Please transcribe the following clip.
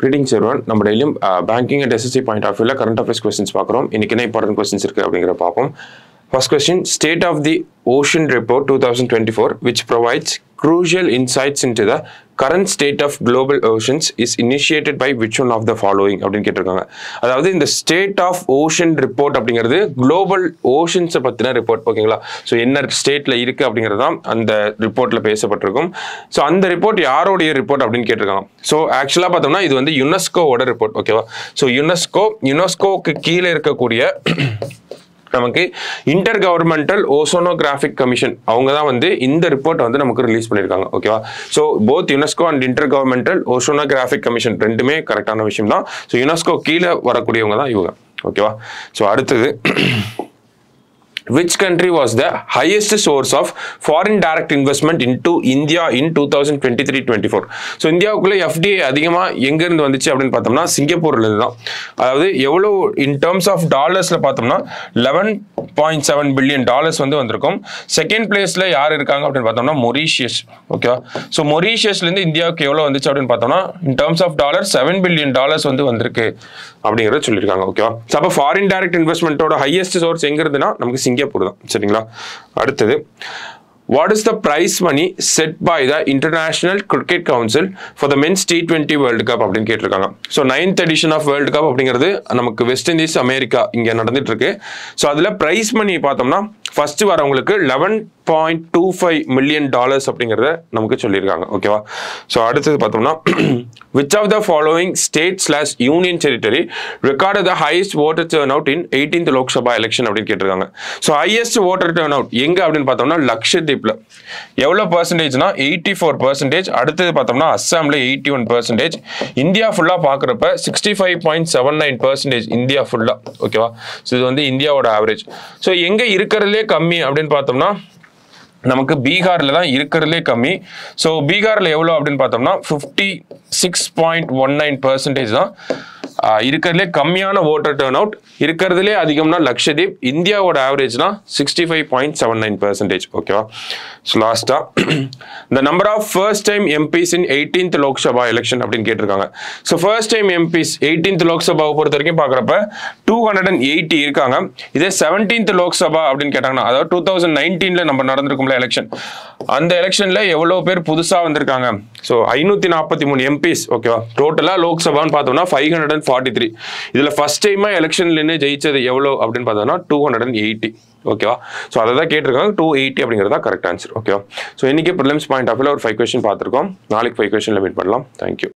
Greeting everyone. நம்ம டெய்லியும் banking and SSC point of வியூவில் கரண்ட் அஃபேர்ஸ் கொஸ்டின்ஸ் பார்க்குறோம். இன்றைக்கி என்ன இம்பார்ட்டன்ட் கொஸ்டின்ஸ் இருக்குது அப்படிங்கிற பார்ப்போம். First question state of the ocean report two thousand twenty four which provides crucial insights into the current state of global oceans is initiated by which one of the following? அப்படின்னு கேட்டிருக்காங்க. அதாவது இந்த state of ocean report அப்படிங்கிறது global ஓஷன்ஸை பற்றின report ஓகேங்களா so என்ன ஸ்டேட்டில் இருக்குது அப்படிங்கிறது தான் அந்த ரிப்போர்ட்டில் பேசப்பட்டிருக்கும். ஸோ அந்த ரிப்போர்ட் யாரோடைய ரிப்போர்ட் அப்படின்னு கேட்டிருக்காங்க. ஸோ ஆக்சுவலாக பார்த்தோம்னா இது வந்து யுனெஸ்கோவோட ரிப்போர்ட் ஓகேவா ஸோ யுனெஸ்கோ யுனெஸ்கோவுக்கு கீழே இருக்கக்கூடிய நமக்கு இன்டர் கவர்மெண்டல் ஓசோனோகிராஃபிக் கமிஷன் அவங்க தான் வந்து இந்த ரிப்போர்ட் வந்து நமக்கு ரிலீஸ் பண்ணியிருக்காங்க. ஓகேவா so both UNESCO and intergovernmental oceanographic commission ரெண்டுமே கரெக்டான விஷயம் தான் ஸோ யுனெஸ்கோ கீழே வரக்கூடியவங்க தான் இவங்க ஓகேவா ஸோ அடுத்தது which country was the highest source of foreign direct investment into India in 2023-24 so இந்தியாவுக்குள்ள எஃப்டிஐ அதிகமாக எங்கேருந்து வந்துச்சு அப்படின்னு பார்த்தோம்னா சிங்கப்பூர்ல இருந்து தான். அதாவது எவ்வளோ இன் டேர்ம்ஸ் ஆஃப் டாலர்ஸில் பார்த்தோம்னா eleven point seven billion dollars வந்து வந்திருக்கும். செகண்ட் பிளேஸில் யார் இருக்காங்க அப்படின்னு பார்த்தோம்னா மொரீஷியஸ் ஓகேவா ஸோ மொரீஷியஸ்லேருந்து இந்தியாவுக்கு எவ்வளோ வந்துச்சு அப்படின்னு பார்த்தோம்னா in terms of dollar seven billion dollars வந்து வந்திருக்கு. அப்படிங்கிறத சொல்லியிருக்காங்க. ஓகேவா ஸோ அப்போ ஃபாரின் டைரக்ட் இன்வெஸ்ட்மெண்ட்டோட ஹையஸ்ட் சோர்ஸ் எங்க இருந்துன்னா நமக்கு சிங்கப்பூர் தான் சரிங்களா? அடுத்தது what is the prize money set by the International Cricket Council for the men's T twenty World Cup அப்படின்னு கேட்டிருக்காங்க. So ninth edition of World Cup அப்படிங்கிறது நமக்கு வெஸ்ட் இண்டீஸ் அமெரிக்கா இங்கே நடந்துட்டு இருக்கு. ஸோ அதில் பிரைஸ் மணி பார்த்தோம்னா ஃபர்ஸ்ட் வரவங்களுக்கு eleven point two five million dollars அப்படிங்கிறத நமக்கு சொல்லியிருக்காங்க. ஓகேவா ஸோ அடுத்தது பார்த்தோம்னா which of the following state slash union territory record the highest voter turnout in eighteenth Lok Sabha election அப்படின்னு கேட்டிருக்காங்க. So highest voter turn out எங்கே அப்படின்னு பார்த்தோம்னா லக்ஷதீப்பில் எவ்வளோ பர்சன்டேஜ்னா எயிட்டி ஃபோர் பர்சன்டேஜ் அடுத்தது பார்த்தோம்னா அஸ்ஸாமில் எயிட்டி ஒன் பர்சன்டேஜ் இந்தியா ஃபுல்லாக பார்க்குறப்ப sixty five point seven nine percentage India ஃபுல்லாக ஓகேவா ஸோ இது வந்து இந்தியாவோட ஆவரேஜ் ஸோ எங்கே இருக்கிறதுலே கம்மி அப்படின்னு பார்த்தோம்னா நமக்கு பீகாரில் தான் இருக்கிறதுலே கம்மி. ஸோ பீகாரில் எவ்வளோ அப்படின்னு பார்த்தோம்னா fifty six point one nine percentage தான். இருக்கிறதுலே கம்மியான ஓட்டர் டேர்ன் அவுட் இருக்கிறதுலே அதிகம்னா லக்ஷதீப். இந்தியாவோட ஆவரேஜ்னா sixty five point seven nine percentage ஓகேவா ஸோ லாஸ்ட்டாக இந்த number of first time MPs in eighteenth Lok Sabha election அப்படின்னு கேட்டிருக்காங்க. So first time MPs eighteenth லோக்சபாவை பொறுத்த வரைக்கும் பார்க்குறப்ப டூ ஹண்ட்ரட் அண்ட் எயிட்டி இருக்காங்க. இதே செவன்டீன்த் லோக்சபா அப்படின்னு கேட்டாங்கன்னா அதாவது டூ தௌசண்ட் நைன்டீனில் நம்ம நடந்திருக்கும்ல எலெக்ஷன் அந்த எலெக்ஷனில் எவ்வளோ பேர் புதுசாக வந்திருக்காங்க? ஸோ ஐநூற்றி நாற்பத்தி மூணு எம்பிஸ் ஓகேவா டோட்டலாக லோக்சபான்னு பார்த்தோம்னா five hundred and forty three இதில் ஃபர்ஸ்ட் டைமாக எலெக்ஷன்லேருந்து ஜெயிச்சது எவ்வளோ அப்படின்னு பார்த்தோம்னா டூ ஹண்ட்ரட் அண்ட் எயிட்டி ஓகேவா ஸோ அதை தான் கேட்டிருக்காங்க. டூ எயிட்டி அப்படிங்கிறதா தான் கரெக்ட் ஆன்சர் ஓகேவா ஸோ இன்றைக்கி ப்ரிலிம்ஸ் பாயிண்ட் ஆஃப் ஒரு ஃபைவ் கொஸ்டின் பார்த்துருக்கோம். நாளைக்கு ஃபைவ் கொஸ்டினில் மீட் பண்ணலாம். தேங்க்யூ